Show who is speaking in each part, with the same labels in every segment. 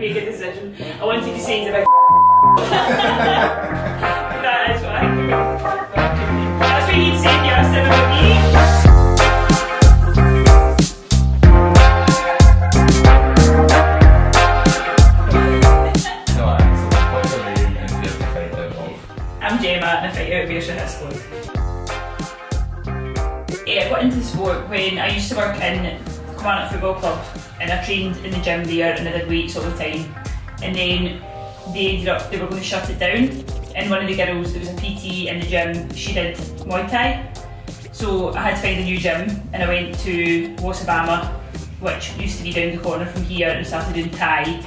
Speaker 1: make a decision. I wanted to say he's a big That is why. That's what you'd say if you asked him about me.
Speaker 2: You
Speaker 1: Yeah, eh, I got into sport when I used to work in Kilmarnock Football Club and I trained in the gym there and I did weights all the time. And then they ended up, they were going to shut it down. And one of the girls that was a PT in the gym, she did Muay Thai. So I had to find a new gym and I went to Wasabama, which used to be down the corner from here and started doing Thai.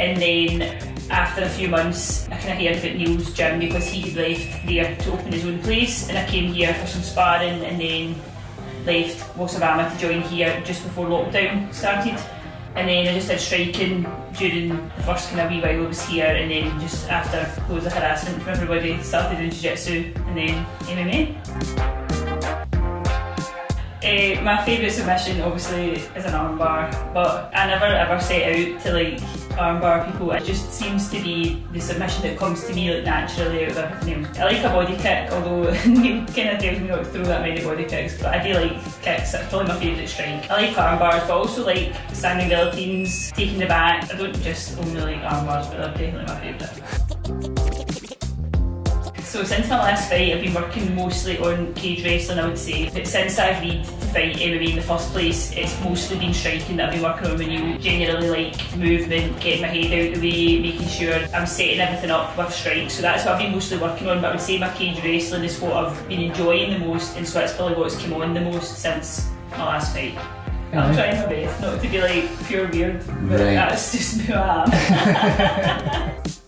Speaker 1: And then after a few months, I kind of heard about Neil's gym because he had left there to open his own place, and I came here for some sparring, and then left Wasabama to join here just before lockdown started. And then I just did striking during the first kind of wee while I was here, and then just after loads of harassment from everybody, started doing jiu-jitsu, and then MMA. Uh, my favourite submission obviously is an armbar, but I never ever set out to like armbar people. It just seems to be the submission that comes to me like naturally out of everything. I like a body kick, although Neil kind of tells me not to throw that many body kicks, but I do like kicks. That's probably my favourite strike. I like armbars, but also like standing guillotines, taking the back. I don't just only like armbars, but they're definitely my favourite. So since my last fight, I've been working mostly on cage wrestling, I would say. But since I've agreed to fight MMA in the first place, it's mostly been striking that I've been working on. When you generally like movement, getting my head out of the way, making sure I'm setting everything up with strikes. So that's what I've been mostly working on. But I would say my cage wrestling is what I've been enjoying the most, and so that's probably what's come on the most since my last fight. I'm trying my best not to be like pure weird, but
Speaker 2: Right.
Speaker 1: that's just who I am.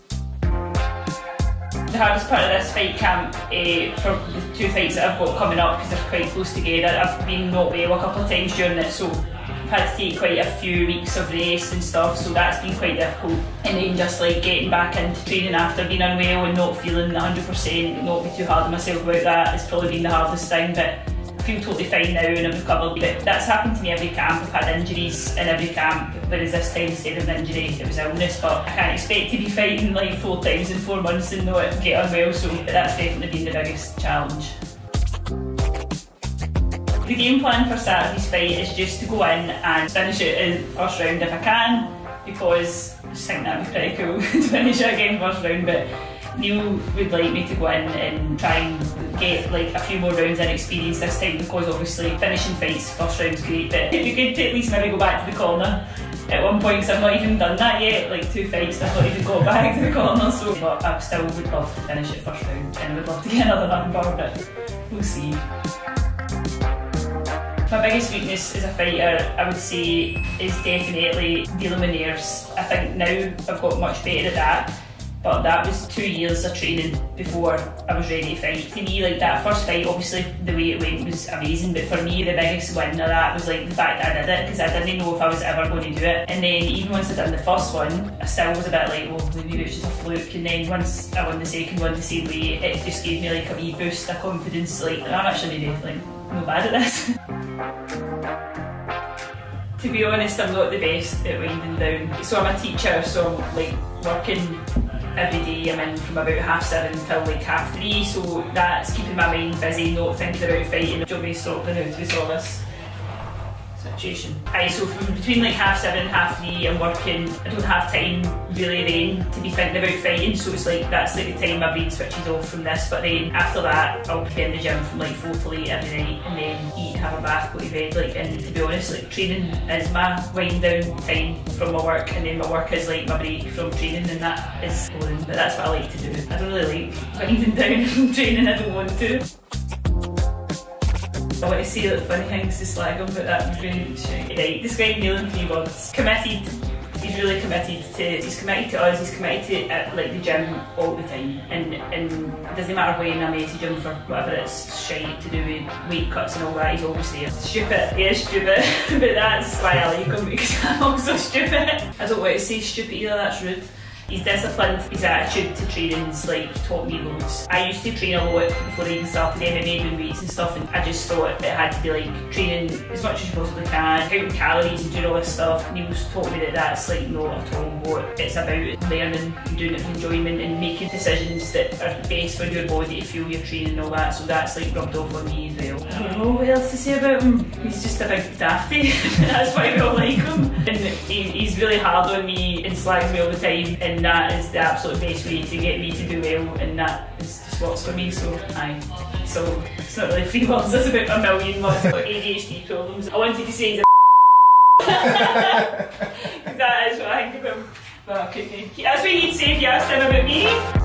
Speaker 1: the hardest part of this fight camp uh, for the two fights that I've got coming up because they're quite close together. I've been not well a couple of times during it, so I've had to take quite a few weeks of rest and stuff, so that's been quite difficult. And then just like getting back into training after being unwell and not feeling 100%, not be too hard on myself about that it's probably been the hardest thing. But feel totally fine now and I've recovered. But that's happened to me every camp. I've had injuries in every camp, whereas this time instead of an injury, it was illness. But I can't expect to be fighting like four times in four months and not get unwell. So that's definitely been the biggest challenge. The game plan for Saturday's fight is just to go in and finish it in first round if I can, because I just think that'd be pretty cool to finish it again first round. But Neil would like me to go in and try and get like a few more rounds in experience this time because obviously finishing fights first round's great, but it'd be good to at least maybe go back to the corner at one point because I've not even done that yet, like two fights, I've not even got back to the corner, so but I still would love to finish it first round and I would love to get another armbar, but we'll see. My biggest weakness as a fighter, I would say, is definitely dealing with nerves. I think now I've got much better at that, but that was two years of training before I was ready to fight. To me, like that first fight, obviously the way it went was amazing, but for me, the biggest win of that was like the fact that I did it because I didn't know if I was ever going to do it. And then even once I'd done the first one, I still was a bit like, well, maybe it's just a fluke. And then once I won the second one the same way, it just gave me like a wee boost of confidence. Like I'm actually maybe like not bad at this. to be honest, I'm not the best at winding down. So I'm a teacher, so I'm like working every day. I'm in from about half seven till like half three, so that's keeping my mind busy, not thinking about fighting. Do you want me to stop the to resolve this situation? Aye, so from between like half seven and half three, I'm working. I don't have time really then to be thinking about fighting, so it's like that's like the time my brain switches off from this. But then after that, I'll be in the gym from like four to eight every night, and then eat, have a bath, go to bed. Like, and to be honest, like training is my wind down time from my work, and then my work is like my break from training, and that is boring. But that's what I like to do. I don't really like winding down from training. I don't want to. I want to see like funny things to slag him, but that was really shit. Right, describe Neil three words. Committed. He's really committed to. He's committed to us. He's committed to like the gym all the time, and and it doesn't matter when I message him for whatever it's shite to do with weight cuts and all that. He's always there. Stupid. He is stupid, but that's why I like him because I'm also stupid. I don't want to say stupid either. That's rude. He's disciplined, his attitude to training's like taught me loads. I used to train a lot before I even started MMA doing weights and stuff and I just thought it had to be like training as much as you possibly can, counting calories and doing all this stuff. Neil's taught me that that's like not at all what it's about. Learning and doing it for enjoyment and making decisions that are best for your body to feel your training and all that. So that's like rubbed off on me as well. I don't know what else to say about him. He's just a big dafty. that's why we all like him. And he, he's really hard on me and slags me all the time and that is the absolute best way to get me to do well and that is just works for me so aye. So it's not really three words, it's about a million words. ADHD problems. I wanted to say he's a that is what I think of him. But I couldn't. That's what he'd say if you asked him about me.